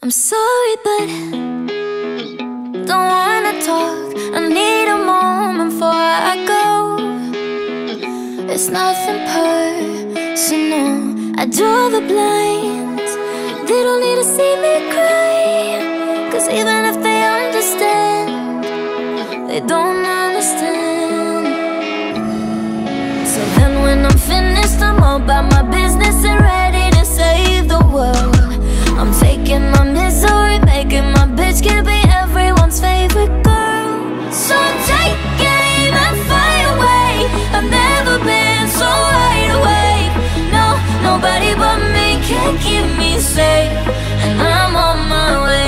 I'm sorry, but don't wanna talk. I need a moment before I go. It's nothing personal. I draw the blinds. They don't need to see me cry. Cause even if they understand, they don't and I'm on my way.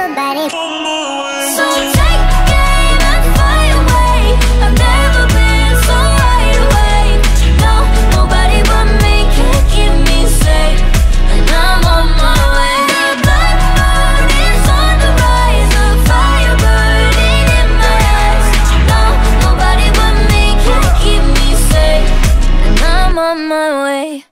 I'm on my way.